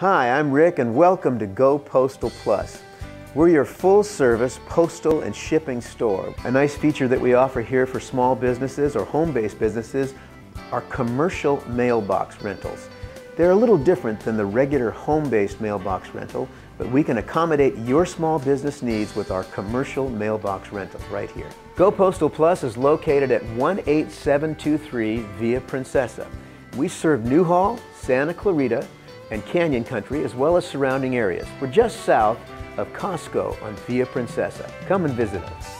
Hi, I'm Rick and welcome to Go Postal Plus. We're your full service postal and shipping store. A nice feature that we offer here for small businesses or home-based businesses are commercial mailbox rentals. They're a little different than the regular home-based mailbox rental, but we can accommodate your small business needs with our commercial mailbox rental right here. Go Postal Plus is located at 18723 Via Princessa. We serve Newhall, Santa Clarita, and Canyon Country, as well as surrounding areas. We're just south of Costco on Via Princessa. Come and visit us.